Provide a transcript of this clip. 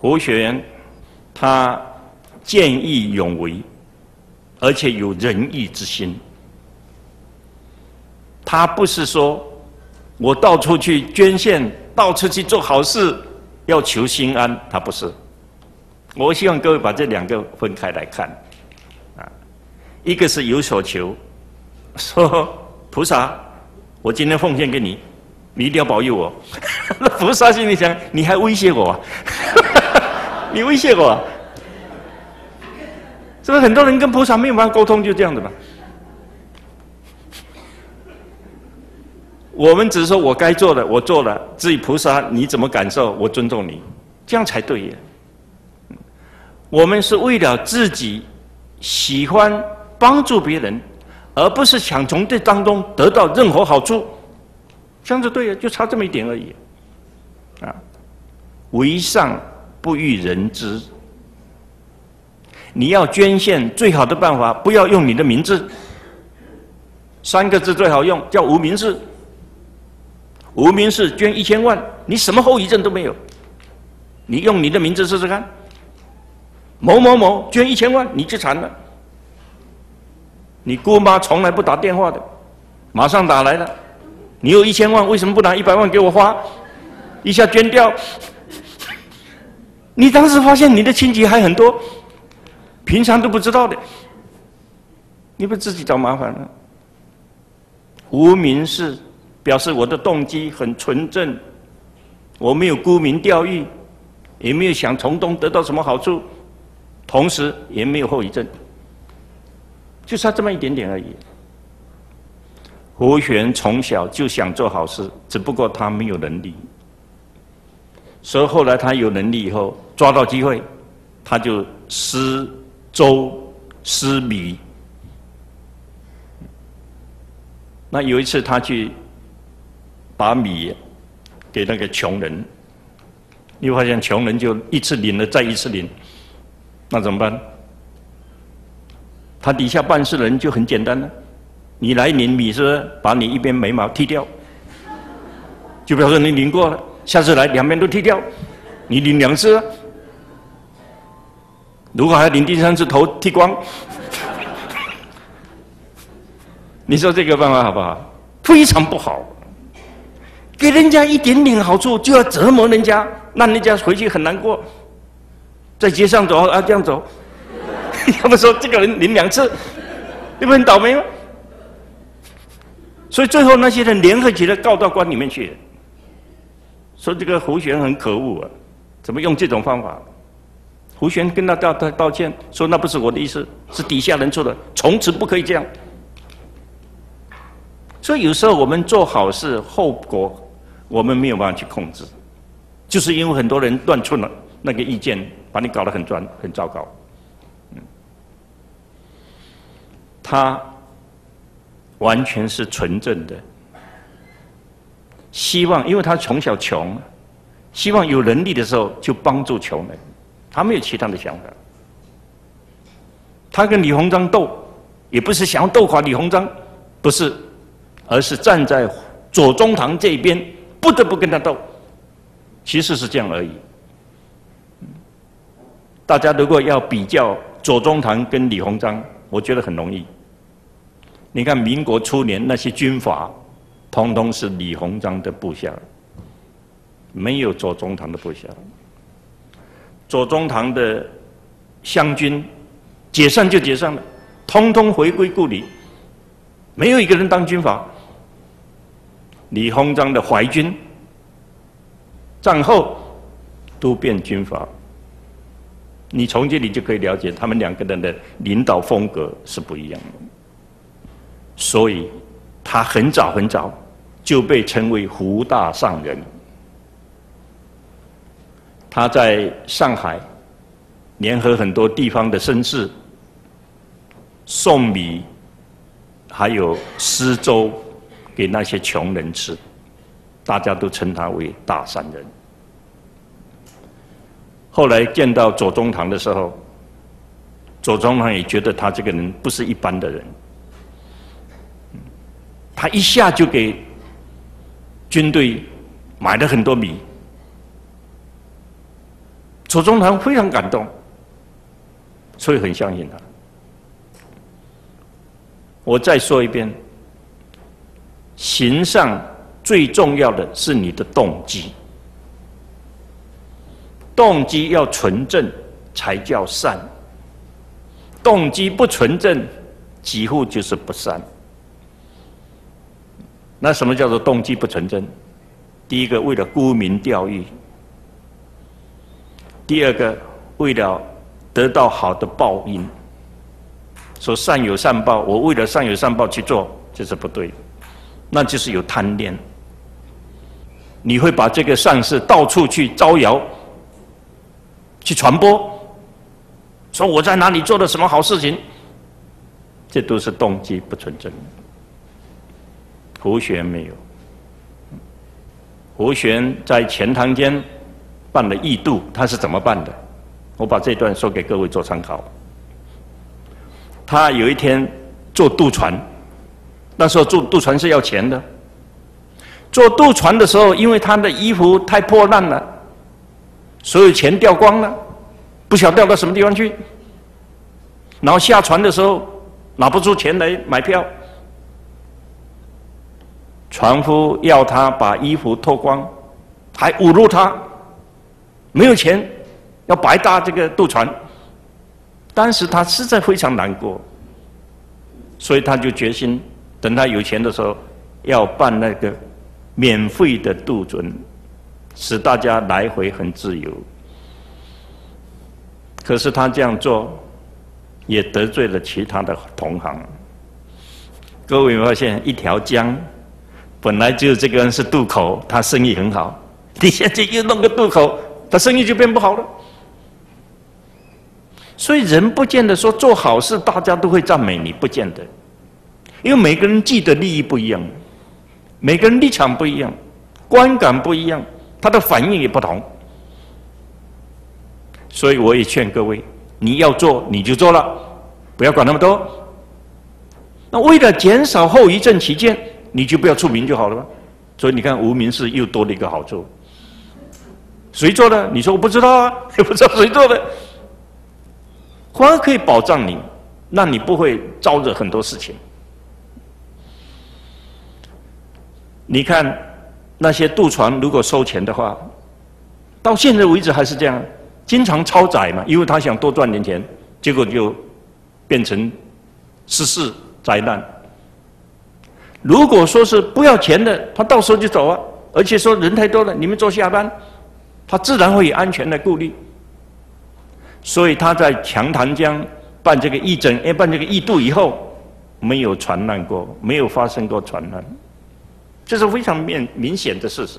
活学他见义勇为，而且有仁义之心。他不是说我到处去捐献，到处去做好事，要求心安。他不是。我希望各位把这两个分开来看，啊，一个是有所求，说菩萨，我今天奉献给你，你一定要保佑我。那菩萨心里想，你还威胁我？你威胁我？是不是很多人跟菩萨没有办法沟通，就这样子吧？我们只是说我该做的，我做了。至于菩萨你怎么感受，我尊重你，这样才对呀。我们是为了自己喜欢帮助别人，而不是想从这当中得到任何好处，这样子对呀，就差这么一点而已。啊，为上不欲人知。你要捐献最好的办法，不要用你的名字，三个字最好用，叫无名氏。无名氏捐一千万，你什么后遗症都没有。你用你的名字试试看。某某某捐一千万，你就惨了。你姑妈从来不打电话的，马上打来了。你有一千万，为什么不拿一百万给我花？一下捐掉。你当时发现你的亲戚还很多，平常都不知道的，你不自己找麻烦了？无名氏表示我的动机很纯正，我没有沽名钓誉，也没有想从中得到什么好处。同时也没有后遗症，就差这么一点点而已。胡璇从小就想做好事，只不过他没有能力，所以后来他有能力以后，抓到机会，他就施粥、施米。那有一次他去把米给那个穷人，你发现穷人就一次领了再一次领。那怎么办？他底下办事人就很简单了，你来领米是把你一边眉毛剃掉，就表示你领过了，下次来两边都剃掉，你领两次，如果还要领第三次头剃光，你说这个办法好不好？非常不好，给人家一点点好处就要折磨人家，让人家回去很难过。在街上走啊，这样走，他们说这个人领两次，你不很倒霉吗？所以最后那些人联合起来告到官里面去，说这个胡旋很可恶啊，怎么用这种方法？胡旋跟他道他道歉，说那不是我的意思，是底下人做的，从此不可以这样。所以有时候我们做好事，后果我们没有办法去控制，就是因为很多人乱出了那个意见。把你搞得很专很糟糕，他完全是纯正的，希望，因为他从小穷，希望有能力的时候就帮助穷人，他没有其他的想法。他跟李鸿章斗，也不是想要斗垮李鸿章，不是，而是站在左宗棠这边，不得不跟他斗，其实是这样而已。大家如果要比较左宗棠跟李鸿章，我觉得很容易。你看民国初年那些军阀，通通是李鸿章的部下，没有左宗棠的部下。左宗棠的湘军解散就解散了，通通回归故里，没有一个人当军阀。李鸿章的淮军战后都变军阀。你从这里就可以了解，他们两个人的领导风格是不一样的。所以，他很早很早就被称为胡大上人。他在上海联合很多地方的绅士，送米，还有施粥给那些穷人吃，大家都称他为大善人。后来见到左宗棠的时候，左宗棠也觉得他这个人不是一般的人。他一下就给军队买了很多米，左宗棠非常感动，所以很相信他。我再说一遍，行上最重要的是你的动机，动机要纯正才叫善，动机不纯正，几乎就是不善。那什么叫做动机不纯正？第一个，为了沽名钓誉；第二个，为了得到好的报应。说善有善报，我为了善有善报去做，这是不对，那就是有贪念。你会把这个善事到处去招摇、去传播，说我在哪里做了什么好事情，这都是动机不纯正。胡旋没有，胡旋在钱塘间办了义渡，他是怎么办的？我把这段说给各位做参考。他有一天坐渡船，那时候坐渡船是要钱的。坐渡船的时候，因为他的衣服太破烂了，所有钱掉光了，不晓得掉到什么地方去。然后下船的时候拿不出钱来买票，船夫要他把衣服脱光，还侮辱他，没有钱要白搭这个渡船。当时他实在非常难过，所以他就决心，等他有钱的时候，要办那个免费的渡轮，使大家来回很自由。可是他这样做，也得罪了其他的同行。各位有没有发现，一条江本来就这个人是渡口，他生意很好，你现在又弄个渡口，他生意就变不好了。所以人不见得说做好事，大家都会赞美你，不见得，因为每个人既得利益不一样，每个人立场不一样，观感不一样，他的反应也不同。所以我也劝各位，你要做你就做了，不要管那么多。那为了减少后遗症起见，你就不要出名就好了嘛。所以你看无名氏又多了一个好处。谁做的？你说我不知道啊，也不知道谁做的。反而可以保障你，让你不会招惹很多事情。你看那些渡船，如果收钱的话，到现在为止还是这样，经常超载嘛，因为他想多赚点钱，结果就变成失事灾难。如果说是不要钱的，他到时候就走啊，而且说人太多了，你们坐下班，他自然会有安全的顾虑。所以他在强塘江办这个义诊，哎，办这个义渡以后，没有传染过，没有发生过传染，这是非常明明显的事实。